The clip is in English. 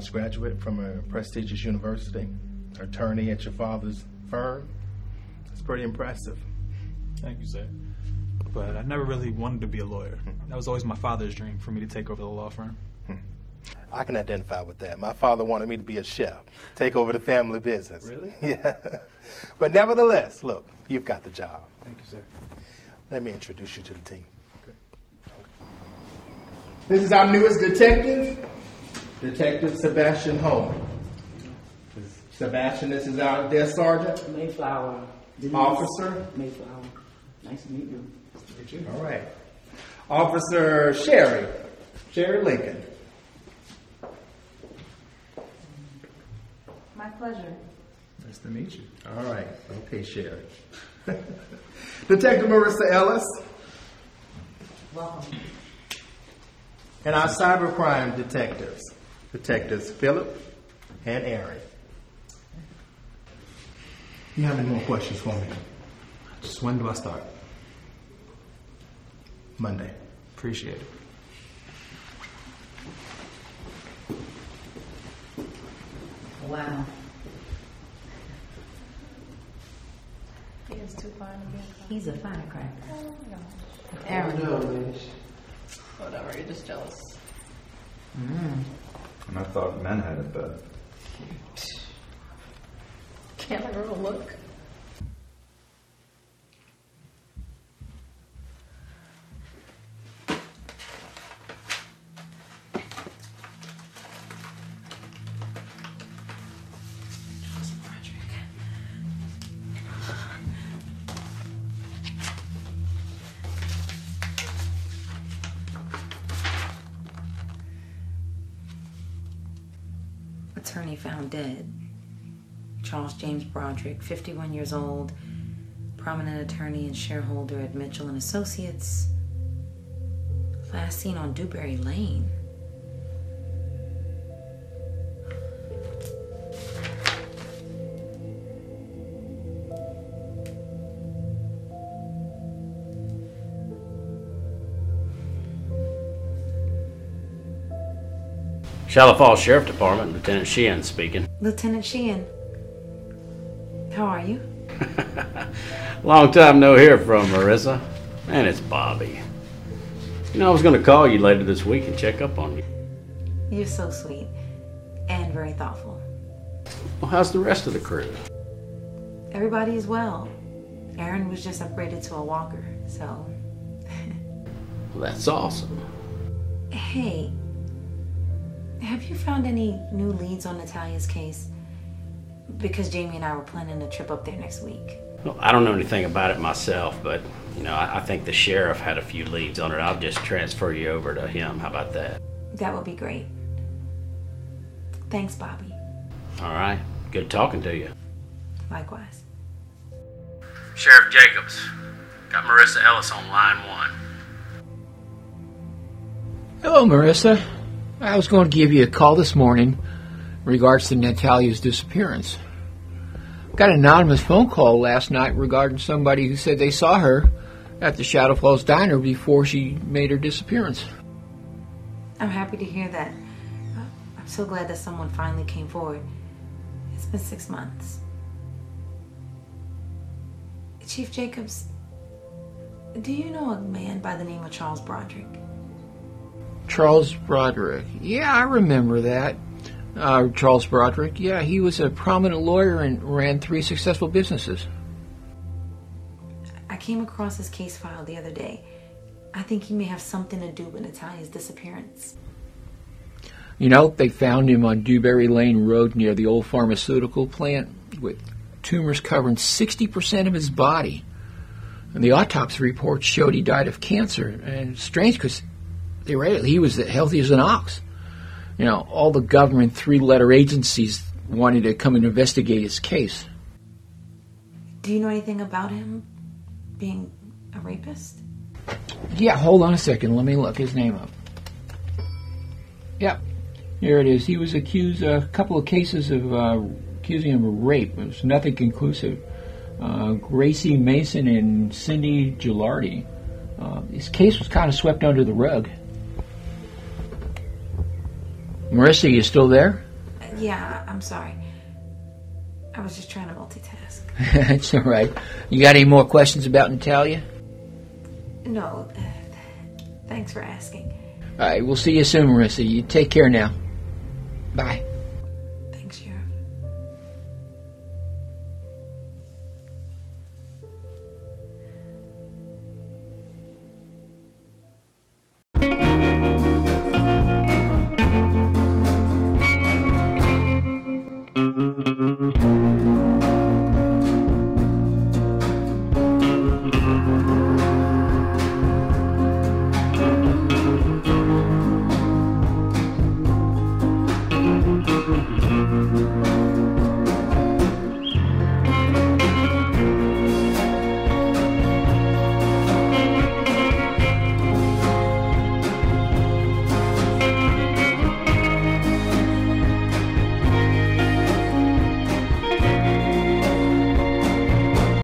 college graduate from a prestigious university, attorney at your father's firm. It's pretty impressive. Thank you, sir. But I never really wanted to be a lawyer. That was always my father's dream for me to take over the law firm. Hmm. I can identify with that. My father wanted me to be a chef, take over the family business. Really? Yeah. But nevertheless, look, you've got the job. Thank you, sir. Let me introduce you to the team. This is our newest detective, Detective Sebastian Holman. Sebastian, this is our desk sergeant. Mayflower. Officer? Mayflower. Nice to meet you. All right. Officer Sherry, Sherry Lincoln. My pleasure. Nice to meet you. All right. Okay, Sherry. Detective Marissa Ellis. Welcome. And our cybercrime detectives, Detectives Philip and Aaron. You have any more questions for me? Just when do I start? Monday. Appreciate it. Wow. He is too fine to be a. He's a firecracker. Oh my gosh. Aaron. Oh, Whatever, you're just jealous. Mm. And I thought men had it bad. Can't a girl look? Attorney found dead. Charles James Broderick, 51 years old, prominent attorney and shareholder at Mitchell and Associates. Last seen on Dewberry Lane. Shallow Falls Sheriff Department, Lieutenant Sheehan speaking. Lieutenant Sheehan. How are you? Long time no hear from, Marissa. And it's Bobby. You know, I was going to call you later this week and check up on you. You're so sweet and very thoughtful. Well, how's the rest of the crew? Everybody is well. Aaron was just upgraded to a walker, so. Well, that's awesome. Hey, have you found any new leads on Natalia's case? Because Jamie and I were planning a trip up there next week. Well, I don't know anything about it myself, but, you know, I, I think the sheriff had a few leads on it. I'll just transfer you over to him. How about that? That would be great. Thanks, Bobby. All right. Good talking to you. Likewise. Sheriff Jacobs. Got Marissa Ellis on line one. Hello, Marissa. I was going to give you a call this morning in regards to Natalia's disappearance. Got an anonymous phone call last night regarding somebody who said they saw her at the Shadow Falls Diner before she made her disappearance. I'm happy to hear that. I'm so glad that someone finally came forward. It's been six months. Chief Jacobs, do you know a man by the name of Charles Broderick? Charles Broderick. Yeah, I remember that. Uh, Charles Broderick. Yeah, he was a prominent lawyer and ran three successful businesses. I came across his case file the other day. I think he may have something to do with Natalia's disappearance. You know, they found him on Dewberry Lane Road near the old pharmaceutical plant with tumors covering 60% of his body. And the autopsy report showed he died of cancer. And strange because they were, he was healthy as an ox. You know, all the government three letter agencies wanted to come and investigate his case. Do you know anything about him being a rapist? Yeah, hold on a second. Let me look his name up. Yep, here it is. He was accused a couple of cases of uh, accusing him of rape. It was nothing conclusive. Uh, Gracie Mason and Cindy Gilardi. Uh, his case was kind of swept under the rug. Marissa, you still there? Yeah, I'm sorry. I was just trying to multitask. That's all right. You got any more questions about Natalia? No, thanks for asking. All right, we'll see you soon, Marissa. You take care now. Bye.